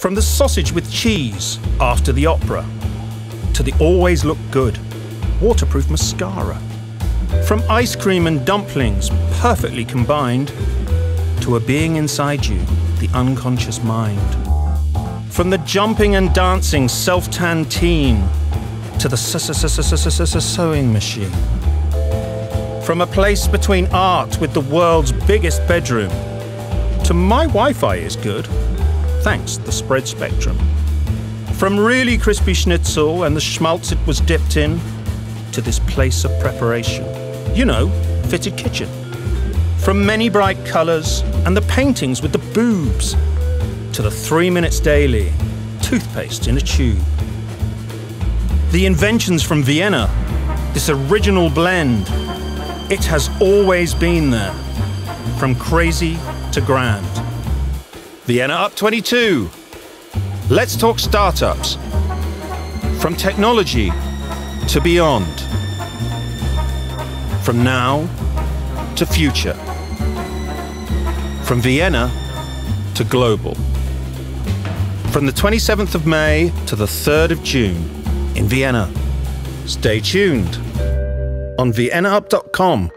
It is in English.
From the sausage with cheese after the opera to the always look good waterproof mascara. From ice cream and dumplings perfectly combined to a being inside you, the unconscious mind. From the jumping and dancing self-tan teen to the sewing machine. From a place between art with the world's biggest bedroom to my Wi-Fi is good, thanks to the spread spectrum. From really crispy schnitzel and the schmaltz it was dipped in to this place of preparation. You know, fitted kitchen. From many bright colours and the paintings with the boobs to the three minutes daily toothpaste in a tube. The inventions from Vienna, this original blend, it has always been there, from crazy to grand. Vienna Up 22. Let's talk startups. From technology to beyond. From now to future. From Vienna to global. From the 27th of May to the 3rd of June in Vienna. Stay tuned on viennaup.com.